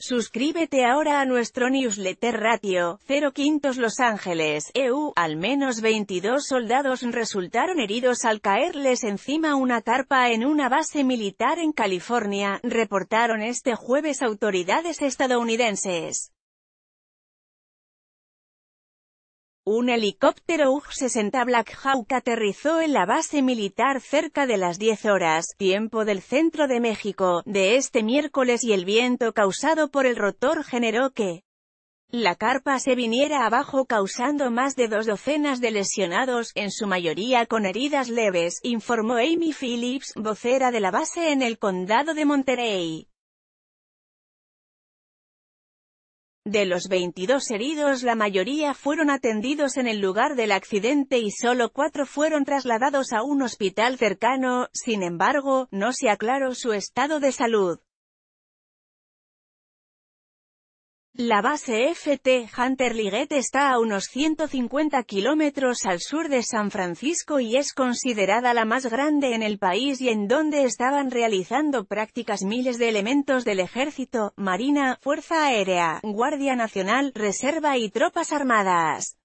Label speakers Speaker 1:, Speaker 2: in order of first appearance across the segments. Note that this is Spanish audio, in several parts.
Speaker 1: Suscríbete ahora a nuestro newsletter Ratio, 0 Quintos Los Ángeles, EU, al menos 22 soldados resultaron heridos al caerles encima una carpa en una base militar en California, reportaron este jueves autoridades estadounidenses. Un helicóptero UJ-60 Black Hawk aterrizó en la base militar cerca de las 10 horas, tiempo del centro de México, de este miércoles y el viento causado por el rotor generó que la carpa se viniera abajo causando más de dos docenas de lesionados, en su mayoría con heridas leves, informó Amy Phillips, vocera de la base en el condado de Monterey. De los 22 heridos la mayoría fueron atendidos en el lugar del accidente y solo cuatro fueron trasladados a un hospital cercano, sin embargo, no se aclaró su estado de salud. La base FT Hunter Liggett está a unos 150 kilómetros al sur de San Francisco y es considerada la más grande en el país y en donde estaban realizando prácticas miles de elementos del ejército, marina, fuerza aérea, guardia nacional, reserva y tropas armadas.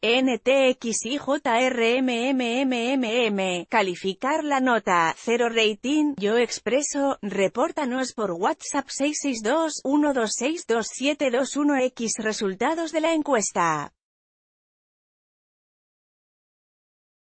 Speaker 1: NTXIJRMMMMM, calificar la nota, 0 rating, yo expreso, repórtanos por WhatsApp 662-1262721X resultados de la encuesta.